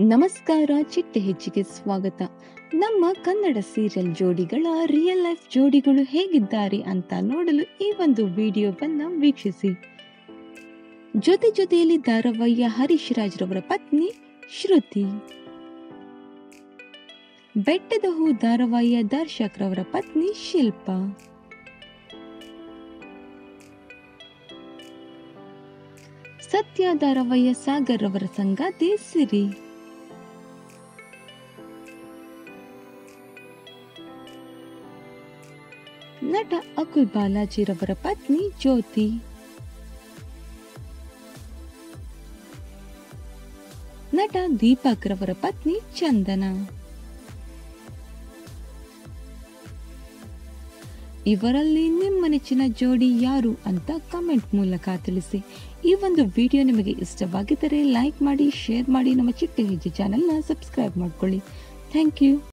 ನಮಸ್ಕಾರ ಚಿಟ್ಟೆ ಹೆಚ್ಚಿಗೆ ಸ್ವಾಗತ. ನಮ್ಮ ಕನ್ನಡ ಸೀರಿಯಲ್ ಜೋಡಿಗಳ ರಿಯಲ್ ಲೈಫ್ ಜೋಡಿಗಳು ಹೇಗಿದ್ದಾರೆ ಅಂತ ನೋಡಲು ಈ ಒಂದು ವಿಡಿಯೋವನ್ನು ವೀಕ್ಷಿಸಿ. ಜೊತೆ ಜೊತೆಯಲ್ಲಿ ಧಾರಾವಾಹಿಯ ಹರೀಶ್ ರಾಜ್ರವರ ಪತ್ನಿ ಶ್ರುತಿ. ಬೆಟ್ಟದ ಹೂ ಧಾರಾವಾಹಿಯ ದರ್ಶಕ್ ರವರ ಪತ್ನಿ ಶಿಲ್ಪ. ಸತ್ಯ ಧಾರಾವಾಹಿಯ ಸಾಗರ್ ರವರ ಸಂಗಾತಿ ಸಿರಿ. ನಟ ಅಕುಲ್ ಬಾಲಾಜಿರವರ ಪತ್ನಿ ಜ್ಯೋತಿ. ನಟ ದೀಪಕ್ ರವರ ಪತ್ನಿ ಚಂದನ. ಇವರಲ್ಲಿ ನಿಮ್ಮ ನೆಚ್ಚಿನ ಜೋಡಿ ಯಾರು ಅಂತ ಕಮೆಂಟ್ ಮೂಲಕ ತಿಳಿಸಿ. ಈ ಒಂದು ವಿಡಿಯೋ ನಿಮಗೆ ಇಷ್ಟವಾಗಿದ್ದರೆ ಲೈಕ್ ಮಾಡಿ, ಶೇರ್ ಮಾಡಿ, ನಮ್ಮ ಚಿಟ್ಟೆ ಹೆಜ್ಜೆ ಚಾನೆಲ್ನ ಸಬ್ಸ್ಕ್ರೈಬ್ ಮಾಡ್ಕೊಳ್ಳಿ. Thank you.